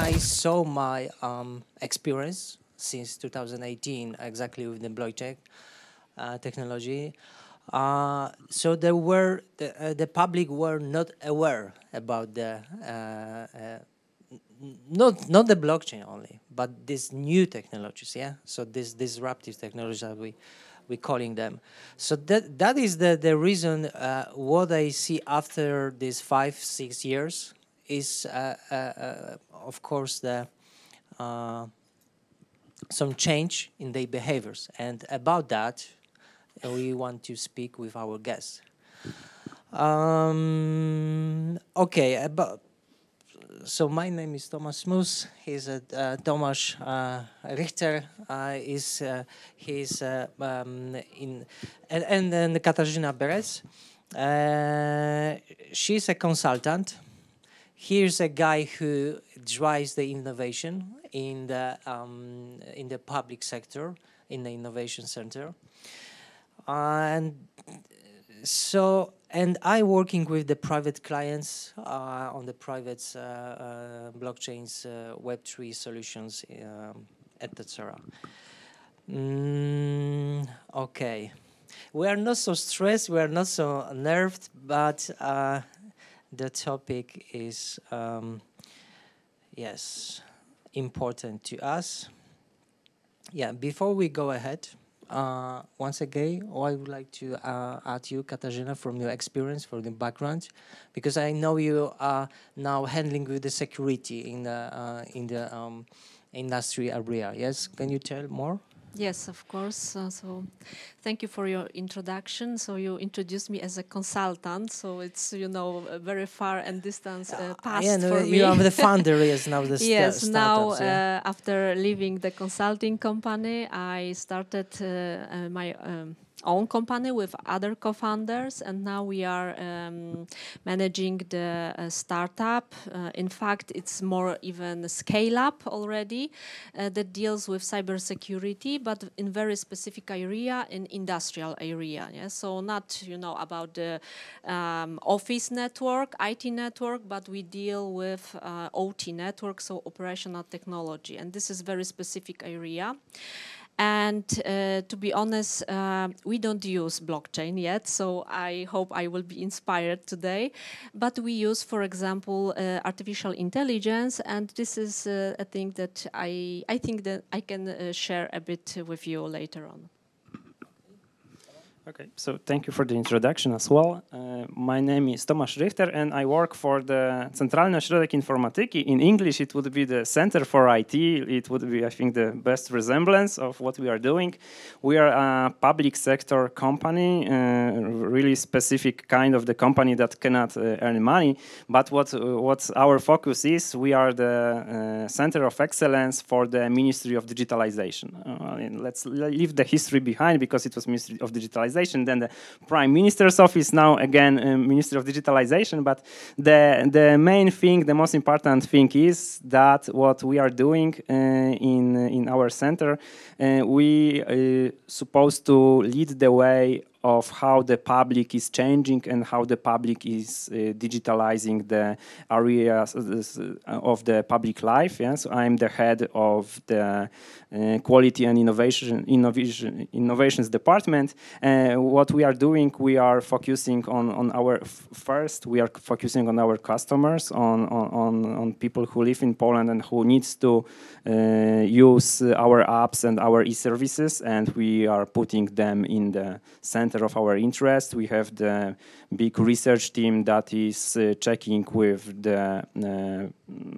I saw my um, experience since 2018, exactly with the blockchain uh, technology, uh, so there were the, uh, the public were not aware about the uh, uh, not not the blockchain only, but these new technologies. Yeah, so this disruptive technologies that we we calling them. So that that is the the reason. Uh, what I see after these five six years is, uh, uh, of course, the uh, some change in their behaviors, and about that, we want to speak with our guests. Um, okay, about so my name is Tomasz Smus. He's a uh, Tomasz uh, Rychter. Uh, is uh, he's um, in and, and then Katarzyna Berbeć. Uh, she's a consultant. Here's a guy who drives the innovation in the um, in the public sector in the innovation center, and so and I working with the private clients uh, on the private uh, uh, blockchains, uh, Web3 solutions, um, etc. Mm, okay, we are not so stressed, we are not so nerved, but uh, the topic is um, yes important to us. Yeah, before we go ahead uh, once again, I would like to uh, ask you, Katarzyna, from your experience, from the background, because I know you are now handling with the security in the uh, in the um, industry area. Yes, can you tell more? Yes, of course. Uh, so, thank you for your introduction. So, you introduced me as a consultant. So, it's you know very far and distance uh, past yeah, no, for you me. are the founder, yes. Now the yes. now, yeah. uh, after leaving the consulting company, I started uh, uh, my. Um, own company with other co-founders and now we are um, managing the uh, startup. Uh, in fact it's more even scale up already uh, that deals with cybersecurity but in very specific area in industrial area yeah? so not you know about the um, office network IT network but we deal with uh, OT network so operational technology. And this is very specific area and uh, to be honest, uh, we don't use blockchain yet, so I hope I will be inspired today. But we use, for example, uh, artificial intelligence, and this is uh, a thing that I, I think that I can uh, share a bit with you later on. Okay, so thank you for the introduction as well. Uh, my name is Tomasz Rychter and I work for the Centralny Ośrodek Informatyki. In English, it would be the Center for IT. It would be, I think, the best resemblance of what we are doing. We are a public sector company, uh, really specific kind of the company that cannot uh, earn money. But what, what our focus is, we are the uh, Center of Excellence for the Ministry of Digitalization. Uh, let's leave the history behind because it was Ministry of Digitalization digitalization, then the Prime Minister's office, now again uh, Ministry of Digitalization. But the the main thing, the most important thing is that what we are doing uh, in in our center, uh, we uh, supposed to lead the way of how the public is changing and how the public is uh, digitalizing the areas of the public life. Yeah? So I'm the head of the uh, quality and innovation, innovation innovations department. Uh, what we are doing, we are focusing on on our first. We are focusing on our customers, on on on people who live in Poland and who needs to uh, use our apps and our e-services, and we are putting them in the center center of our interest. We have the big research team that is uh, checking with the uh,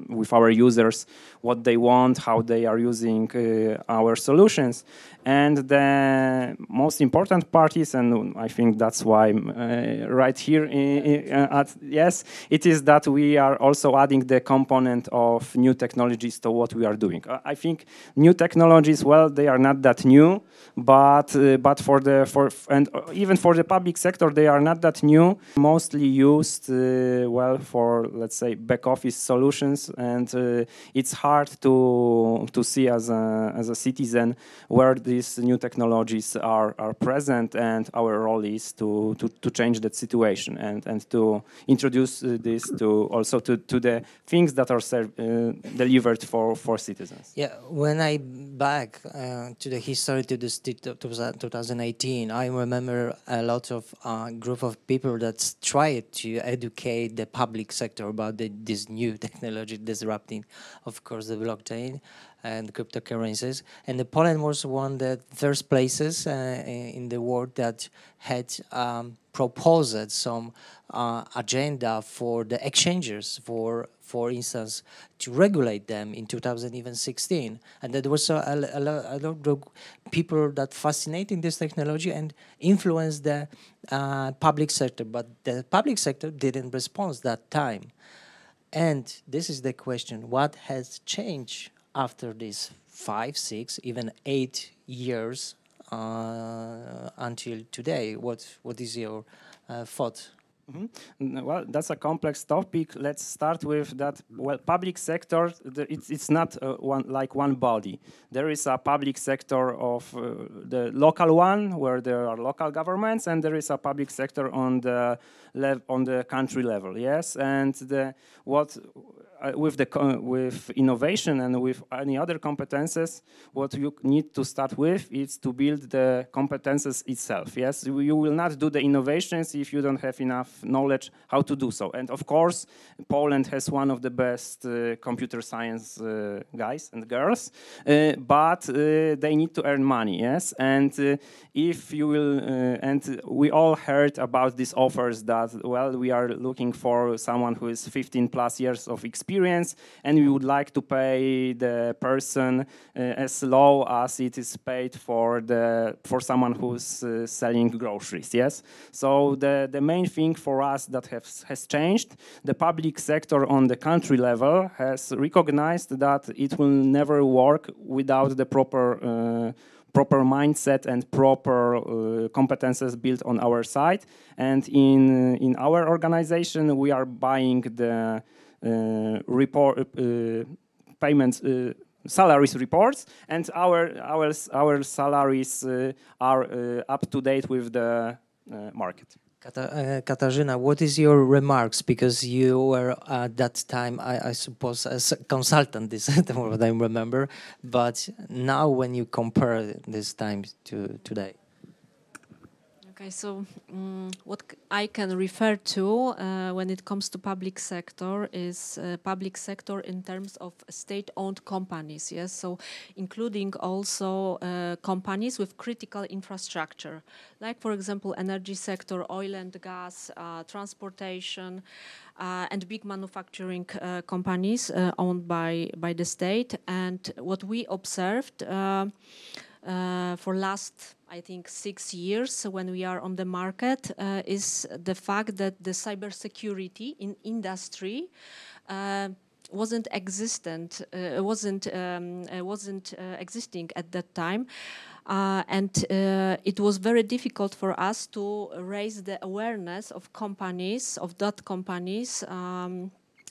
with our users what they want, how they are using uh, our solutions, and the most important part is, and I think that's why uh, right here, uh, at, yes, it is that we are also adding the component of new technologies to what we are doing. I think new technologies, well, they are not that new, but uh, but for the for and even for the public sector, they are not that new. Mostly used, well, for let's say back office solutions solutions, and uh, it's hard to to see as a as a citizen where these new technologies are are present, and our role is to to, to change that situation and and to introduce this to also to, to the things that are uh, delivered for for citizens. Yeah, when I back uh, to the history to this 2018, I remember a lot of uh, group of people that tried to educate the public sector about the, this new technology disrupting, of course, the blockchain and cryptocurrencies. And the Poland was one of the first places uh, in the world that had um, proposed some uh, agenda for the exchanges, for for instance, to regulate them in 2016. And there was a, a, a, lot of people that fascinating this technology and influenced the uh, public sector, but the public sector didn't respond that time. And this is the question, what has changed after these five, six, even eight years uh, until today? What, what is your uh, thought Mm -hmm. Well, that's a complex topic. Let's start with that. Well, public sector, the, it's, it's not uh, one like one body. There is a public sector of uh, the local one, where there are local governments, and there is a public sector on the on the country level. Yes, and the what with the with innovation and with any other competences, what you need to start with is to build the competences itself. Yes, you will not do the innovations if you don't have enough knowledge how to do so. And of course, Poland has one of the best uh, computer science uh, guys and girls, uh, but uh, they need to earn money. Yes, and uh, if you will, and we all heard about these offers that well, we are looking for someone who is 15 plus years of experience experience and we would like to pay the person uh, as low as it is paid for the for someone who's uh, selling groceries yes so the the main thing for us that has has changed the public sector on the country level has recognized that it will never work without the proper uh, proper mindset and proper uh, competences built on our side. And in in our organization, we are buying the Uh, report uh, payments uh, salaries reports and our our our salaries uh, are uh, up to date with the market. Katarzyna, what is your remarks? Because you were at that time, I, I suppose, as a consultant, this is what I remember. But now, when you compare this time to today, Okay, so um, what I can refer to uh, when it comes to public sector is uh, public sector in terms of state-owned companies. Yes, so including also uh, companies with critical infrastructure, like for example, energy sector, oil and gas, uh, transportation, uh, and big manufacturing uh, companies owned by by the state. And what we observed for last I think, six years when we are on the market uh, is the fact that the cybersecurity in industry uh, wasn't existent, uh, wasn't um, uh, wasn't uh, existing at that time, uh, and it was very difficult for us to raise the awareness of companies, of dot companies. Um,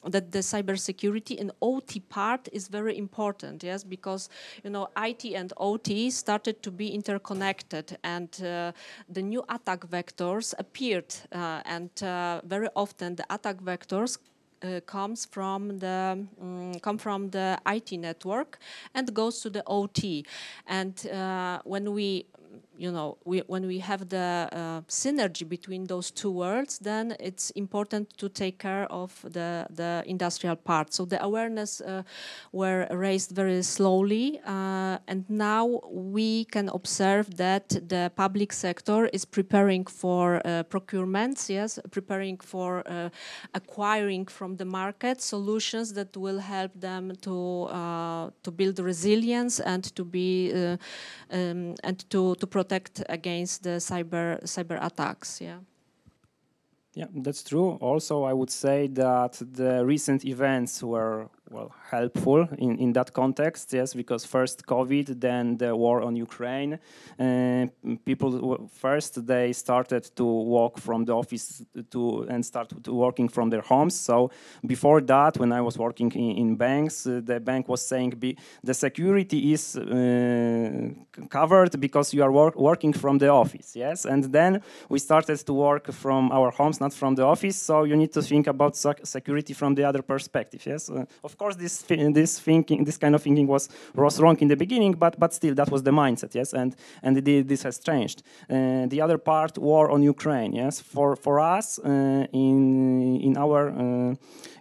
that the cybersecurity and OT part is very important, yes, because you know IT and OT started to be interconnected, and uh, the new attack vectors appeared, uh, and uh, very often the attack vectors uh, comes from the um, come from the IT network and goes to the OT. And uh, when we you know, we, when we have the uh, synergy between those two worlds, then it's important to take care of the, the industrial part. So the awareness uh, were raised very slowly, uh, and now we can observe that the public sector is preparing for uh, procurements, yes, preparing for uh, acquiring from the market solutions that will help them to to build resilience and to be um, and to to protect protect against the cyber cyber attacks. Yeah. Yeah, that's true. Also, I would say that the recent events were well helpful in, in that context yes because first covid then the war on ukraine uh, people first they started to walk from the office to and start to working from their homes. So before that when i was working in, in banks uh, the bank was saying be, the security is uh, covered because you are work, working from the office yes? And then we started to work from our homes not from the office. So you need to think about security from the other perspective yes? Uh, of course this this thinking this kind of thinking was was wrong in the beginning but but still that was the mindset yes and and this has changed uh, the other part war on ukraine yes for for us uh, in in our uh,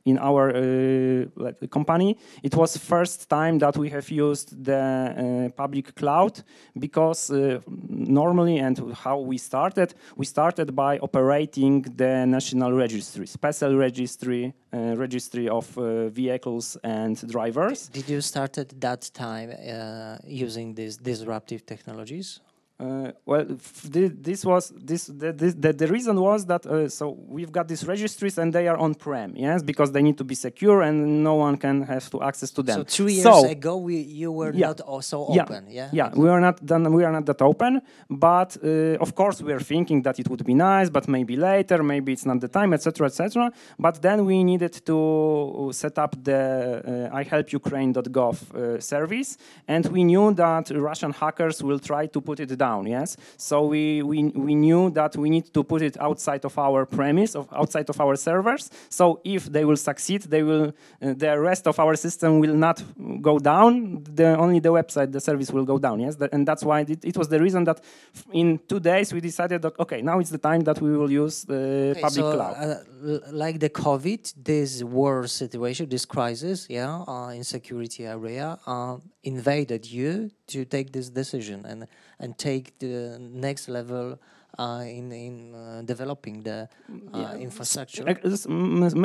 in our uh, company. It was first time that we have used the uh, public cloud because uh, normally and how we started, we started by operating the national registry, special registry, registry of vehicles and drivers. Did you start at that time uh, using these disruptive technologies? Uh, well, this was this the, the, the reason was that uh, so we've got these registries and they are on prem, yes, because they need to be secure and no one can have to access to them. So two years so, ago, we, you were yeah, not also yeah, open, yeah. Yeah, we are not done. We are not that open, but uh, of course we are thinking that it would be nice, but maybe later, maybe it's not the time, etc., etc. But then we needed to set up the uh, ihelpukraine.gov uh, service, and we knew that Russian hackers will try to put it down down, yes? So we, we, we knew that we need to put it outside of our premise, of outside of our servers. So if they will succeed, they will, uh, the rest of our system will not go down, the, only the website, the service will go down, yes? and that's why it, it, was the reason that in two days we decided, that, okay, now it's the time that we will use the okay, public so, cloud. Uh, like the COVID, this war situation, this crisis, yeah, uh, in security area, uh, invaded you to take this decision and and take the next level in in uh, developing the uh, yeah. infrastructure.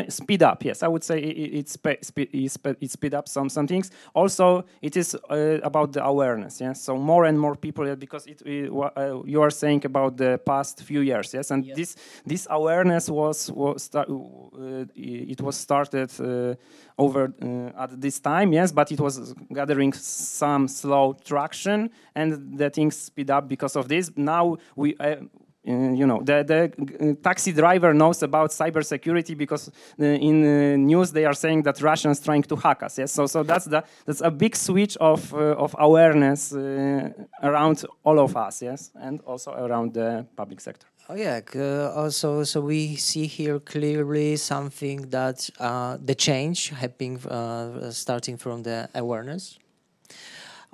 speed up, yes, I would say it, it, spe speed, it speed up some some things. Also, it is uh, about the awareness, yes. So more and more people, because it, uh, you are saying about the past few years, yes, and yeah. this this awareness was was uh, it was started over at this time, yes, but it was gathering some slow traction, and the things speed up because of this. Now we uh, you know, the, the uh, taxi driver knows about cybersecurity because uh, in news they are saying that Russians trying to hack us. Yes, so so that's the that's a big switch of of awareness around all of us. Yes, and also around the public sector. Oh yeah. Uh, also, so we see here clearly something that uh, the change happening, uh, starting from the awareness.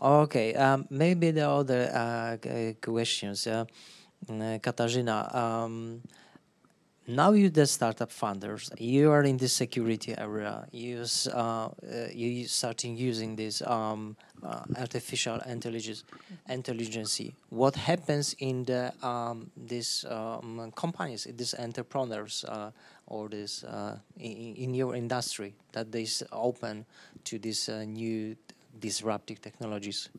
Okay. Um, maybe the other questions. Katarzyna, um, now you're the startup funders. You are in the security area. You uh, you starting using this um, uh, artificial intelligence, intelligence. What happens in the um, these um, companies, these entrepreneurs, uh, or this uh, in, in, your industry that they open to these uh, new disruptive technologies?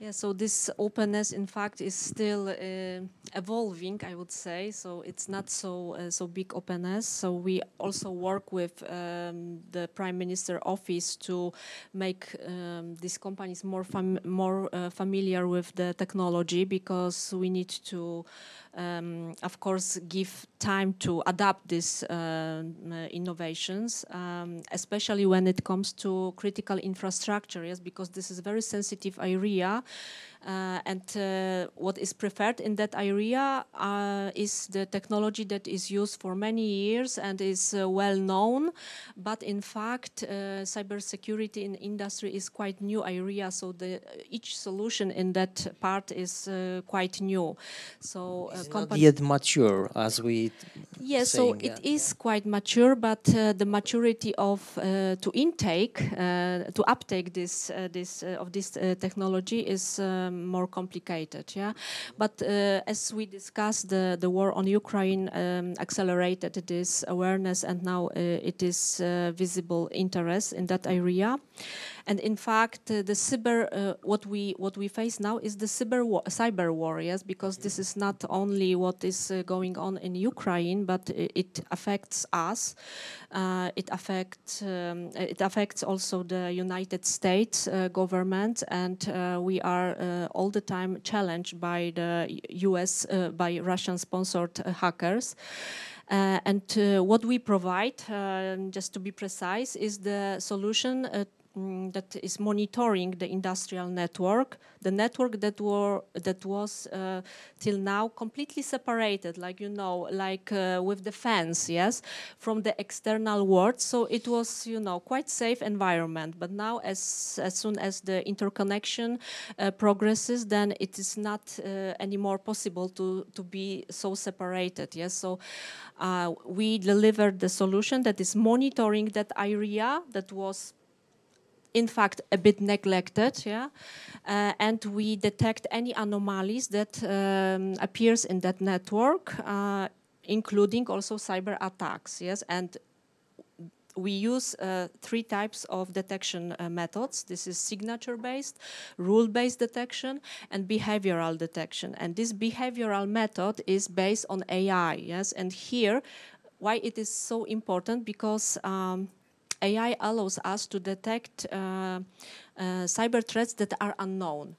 Yeah, so this openness, in fact, is still uh, evolving. I would say so. It's not so uh, so big openness. So we also work with um, the Prime Minister office to make um, these companies more fam more uh, familiar with the technology because we need to um, of course, give time to adapt these uh, innovations, um, especially when it comes to critical infrastructure, yes, because this is a very sensitive area. Uh, and uh, what is preferred in that area uh, is the technology that is used for many years and is uh, well known. But in fact, uh, cybersecurity in industry is quite new area. So the, each solution in that part is quite new. So not yet mature as we. Yes, so yeah. it is quite mature, but the maturity of to intake to uptake this this of this technology is. Um, more complicated. Yeah, but uh, as we discussed, the the war on Ukraine um, accelerated this awareness, and now uh, it is uh, visible interest in that area. And in fact, uh, the cyber uh, what we what we face now is the cyber wa- cyber war, yes, because this is not only what is uh, going on in Ukraine, but it affects us. Uh, it affects um, it affects also the United States uh, government, and uh, we are uh, all the time challenged by the U.S. Uh, by Russian-sponsored uh, hackers. Uh, and uh, what we provide, um, just to be precise, is the solution mm, that is monitoring the industrial network, the network that were that was uh, till now completely separated, like you know, like uh, with the fence, yes, from the external world. So it was, you know, quite safe environment. But now, as as soon as the interconnection uh, progresses, then it is not uh, anymore possible to to be so separated. Yes, so uh, we delivered the solution that is monitoring that area that was in fact a bit neglected yeah uh, and we detect any anomalies that um, appears in that network uh, including also cyber attacks yes and we use uh, three types of detection uh, methods. This is signature based, rule based detection, and behavioral detection. And this behavioral method is based on AI. Yes, and here, why it is so important because um, AI allows us to detect uh, uh, cyber threats that are unknown.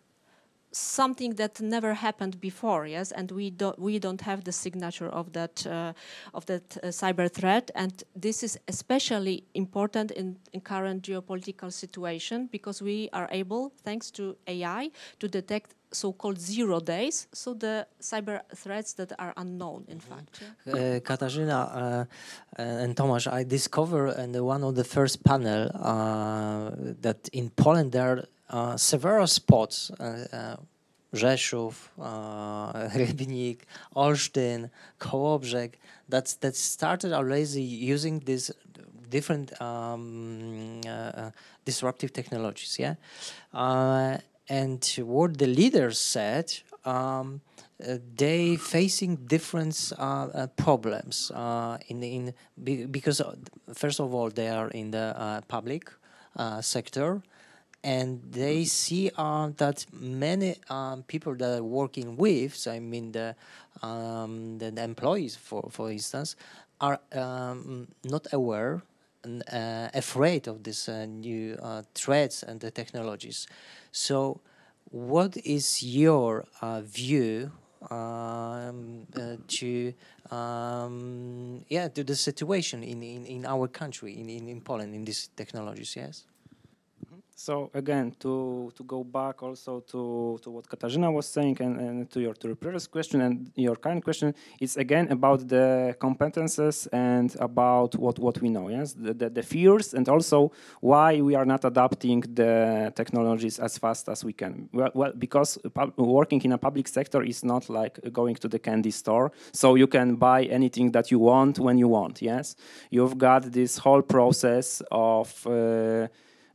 Something that never happened before yes and we don't we don't have the signature of that uh, of that uh, cyber threat. And this is especially important in, in current geopolitical situation because we are able thanks to ai to detect so-called zero days so the cyber threats that are unknown in fact yeah. Uh, Katarzyna uh, and Tomasz, I discovered in the one of the first panel uh, that in Poland there are uh, several spots, uh, uh, Rzeszów, uh, Rybnik, Olsztyn, Kołobrzeg, that's, that started already using these different um, uh, uh, disruptive technologies, yeah? And what the leaders said, um, uh, they facing different uh, uh, problems uh, in in be, because first of all they are in the uh, public uh, sector and they see uh, that many um, people that are working with so i mean the, um, the, the employees for for instance are um, not aware and uh, afraid of these uh, new uh, threats and the technologies. So what is your uh, view um, uh, to um, yeah to the situation in, in, in our country in, in, in Poland in these technologies yes So again, to to go back also to, to what Katarzyna was saying and, and to your to your previous question and your current question, it's again about the competences and about what, what we know, yes, the, the, the fears and also why we are not adapting the technologies as fast as we can. Well, well because working in a public sector is not like going to the candy store, so you can buy anything that you want when you want. Yes, you've got this whole process of uh,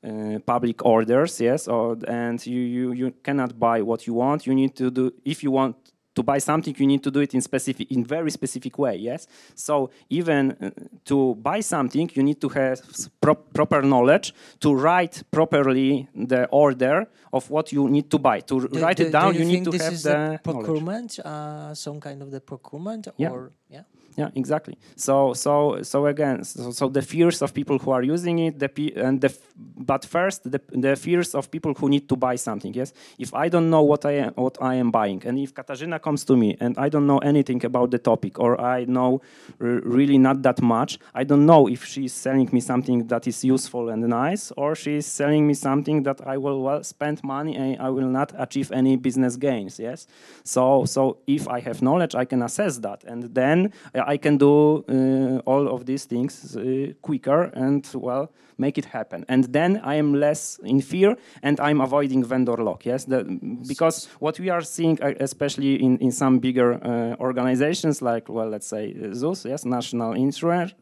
uh, public orders, yes, or, and you, you, you cannot buy what you want. You need to do, if you want to buy something, you need to do it in specific, in very specific way, yes. So even uh, to buy something, you need to have pro- proper knowledge to write properly the order of what you need to buy. To Do- write do- it down, do you, need think to this have is the procurement uh, some kind of the procurement Yeah. or yeah yeah exactly. So so so again so, so the fears of people who are using it the and the but first the, the fears of people who need to buy something yes? If i don't know what i am what i am buying and if katarzyna comes to me and i don't know anything about the topic or i know really not that much i don't know if she's selling me something that is useful and nice or she's selling me something that i will well spend money and i will not achieve any business gains yes? So so if i have knowledge i can assess that and then uh, i can do uh, all of these things uh, quicker and well make it happen. And then i am less in fear and i'm avoiding vendor lock yes? The, because what we are seeing uh, especially in, in some bigger organizations like well let's say ZUS yes? National insurance.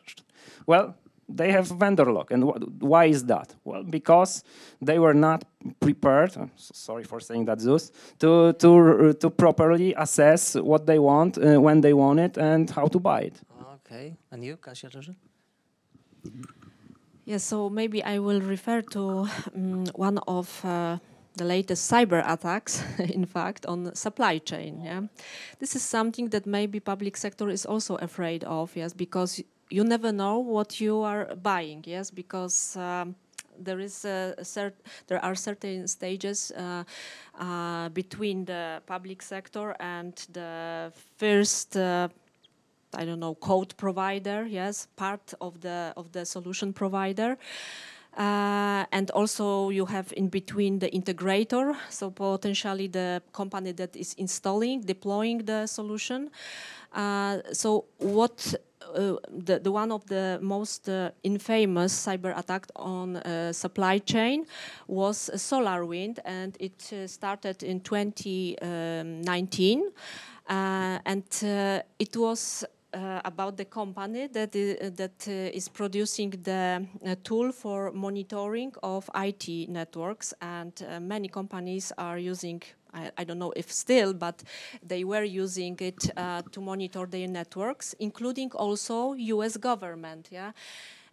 Well they have vendor lock and wh- why is that well because they were not prepared I'm so sorry for saying that ZUS to to to properly assess what they want uh, when they want it and how to buy it okay and you Kasia Rzeszy? Yes, so maybe I will refer to um, one of uh, the latest cyber attacks, in fact, on supply chain. Yeah, this is something that maybe public sector is also afraid of. Yes, because you never know what you are buying. Yes, because um, there is a, cert there are certain stages uh, uh, between the public sector and the first. Uh, I don't know code provider. Yes, part of the of the solution provider. Uh, and also you have in between the integrator, so potentially the company that is installing, deploying the solution. Uh, so what uh, the, the one of the most uh, infamous cyber attack on uh, supply chain was SolarWind, and it uh, started in 2019, and it was uh, about the company that uh, that uh, is producing the tool for monitoring of IT networks, and many companies are using I, I, don't know if still, but they were using it uh, to monitor their networks, including also U.S. government. Yeah,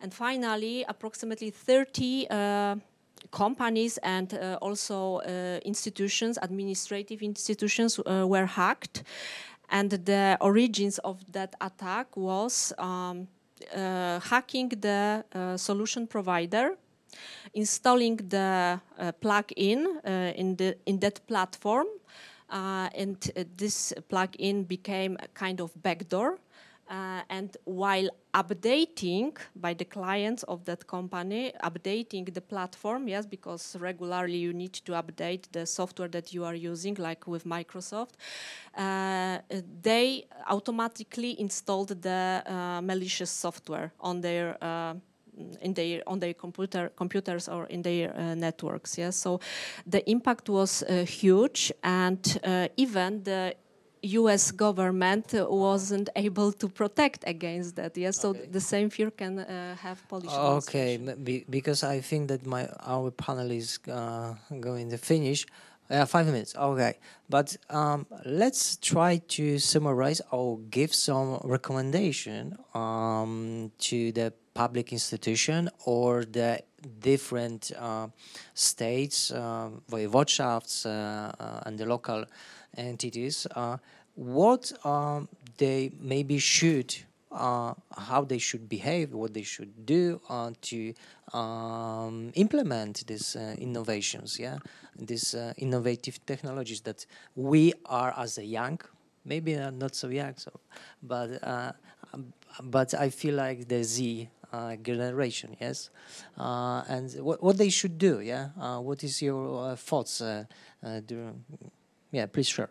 and finally, approximately 30 uh, companies and uh, also institutions, administrative institutions, were hacked. And the origins of that attack was um, uh, hacking the uh, solution provider, installing the uh, plug-in uh, in, the, in that platform, uh, and uh, this plug-in became a kind of backdoor and while updating by the clients of that company, updating the platform, yes, because regularly you need to update the software that you are using, like with Microsoft, uh, they automatically installed the uh, malicious software on their uh, in their on their computer computers or in their uh, networks. Yes, so the impact was uh, huge, and uh, even the U.S. government wasn't able to protect against that. Yes, so Okay. the same fear can uh, have Polish. Okay, be, because I think that my our panel is uh, going to finish. Yeah, five minutes. Okay, but um, let's try to summarize or give some recommendation um, to the public institution or the different uh, states, uh, voivodschafts, uh, uh, and the local entities. Uh, what um, they maybe should uh, how they should behave, what they should do uh, to um, implement these uh, innovations, yeah, these uh, innovative technologies that we are as a young, maybe uh, not so young, so, but uh, but I feel like the Z generation, yes, and what what they should do, yeah. What is your thoughts? During, yeah, please share.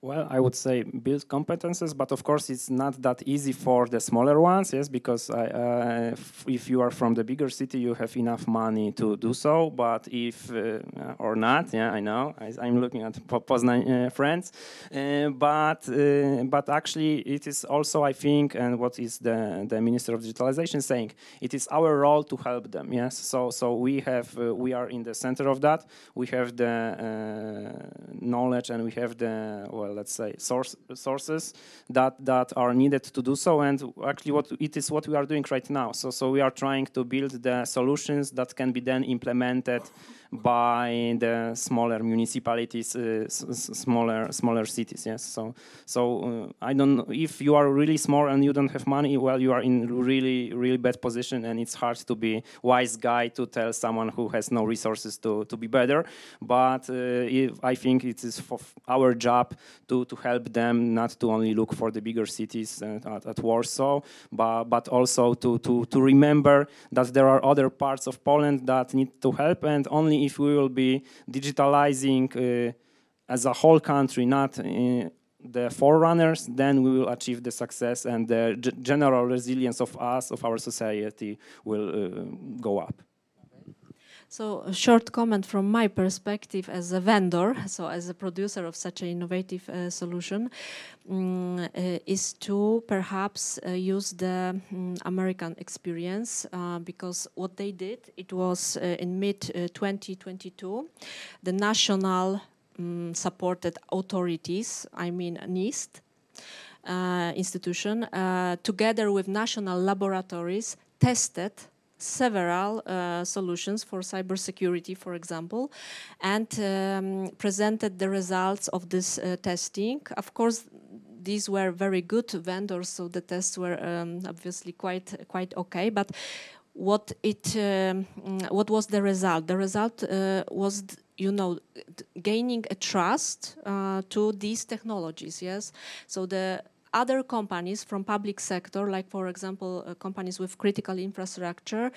Well, I would say build competences, but of course it's not that easy for the smaller ones, yes, because I, uh, if you are from the bigger city, you have enough money to do so, but if, uh, or not, yeah, I know, I, am looking at Po- Poznan uh, friends, uh, but, uh, but actually it is also, I think, and what is the, the Minister of Digitalization saying, it is our role to help them, yes, so, so we have, uh, we are in the center of that, we have the knowledge and we have the, well, let's say source, sources that that are needed to do so. And actually what it is what we are doing right now. So so we are trying to build the solutions that can be then implemented by the smaller municipalities uh, smaller smaller cities yes. So so uh, i don't know if you are really small and you don't have money well you are in really really bad position and it's hard to be wise guy to tell someone who has no resources to to be better. But uh, if i think it is for our job to to help them not to only look for the bigger cities at, at warsaw but but also to to to remember that there are other parts of poland that need to help and only if we will be digitalizing uh, as a whole country not the forerunners, then we will achieve the success and the general resilience of us, of our society, will uh, go up. So a short comment from my perspective as a vendor, so as a producer of such an innovative uh, solution, mm, uh, is to perhaps uh, use the mm, American experience uh, because what they did, it was uh, in mid uh, 2022, the national mm, supported authorities, I mean NIST, institution, together with national laboratories, tested several uh, solutions for cybersecurity, for example, and um, presented the results of this uh, testing. Of course, these were very good vendors, so the tests were um, obviously quite quite okay. But what it um, what was the result? The result uh, was you know gaining a trust uh, to these technologies. Yes, so the other companies from public sector, like for example, uh, companies with critical infrastructure,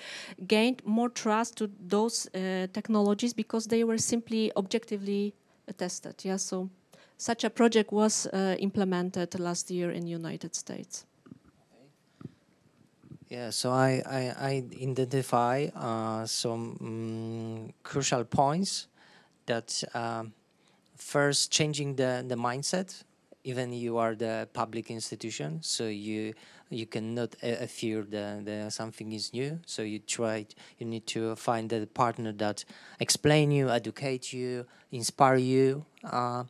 gained more trust to those uh, technologies because they were simply objectively tested. Yeah, so such a project was uh, implemented last year in United States. Yeah, so I, I, I identify uh, some um, crucial points that um, first changing the, the mindset even you are the public institution so you you cannot uh, fear that the something is new so you try you need to find a partner that explain you educate you inspire you uh,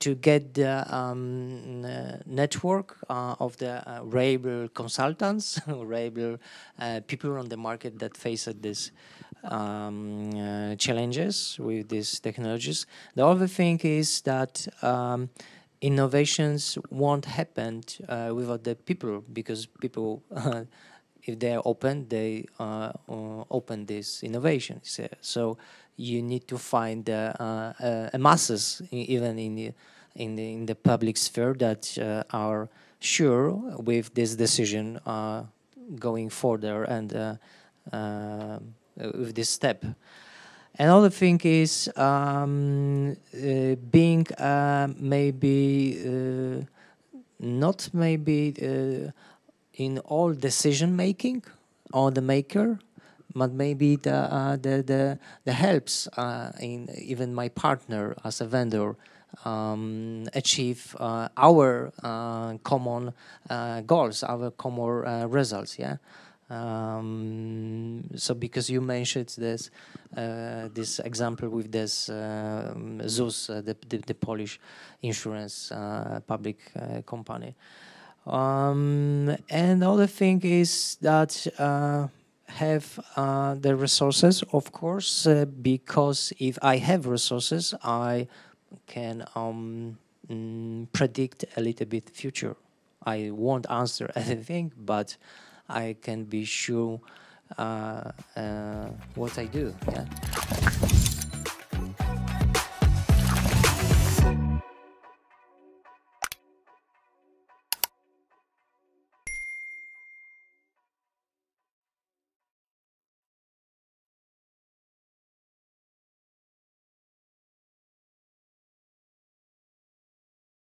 to get the um, uh, network uh, of the uh, reliable consultants, reliable uh, people on the market that face this um, uh, challenges with these technologies. The other thing is that um, innovations won't happen uh, without the people because people if they're open they uh, uh, open this innovation so you need to find uh, uh, masses even in the, in the in the public sphere that uh, are sure with this decision going further and with this step Another thing is um, uh, being uh, maybe uh, not maybe uh, in all decision making or the maker, but maybe the uh, the the, the helps uh, in even my partner as a vendor um, achieve our common goals, our common results. Yeah. Um, so because you mentioned this uh, this example with this uh, ZUS, uh, the, the, the, Polish insurance uh, public uh, company. Um, and the other thing is that uh, have the resources, of course, because if I have resources, I can um, mm, predict a little bit future. I won't answer anything, but I can be sure uh, uh, what I do. Yeah.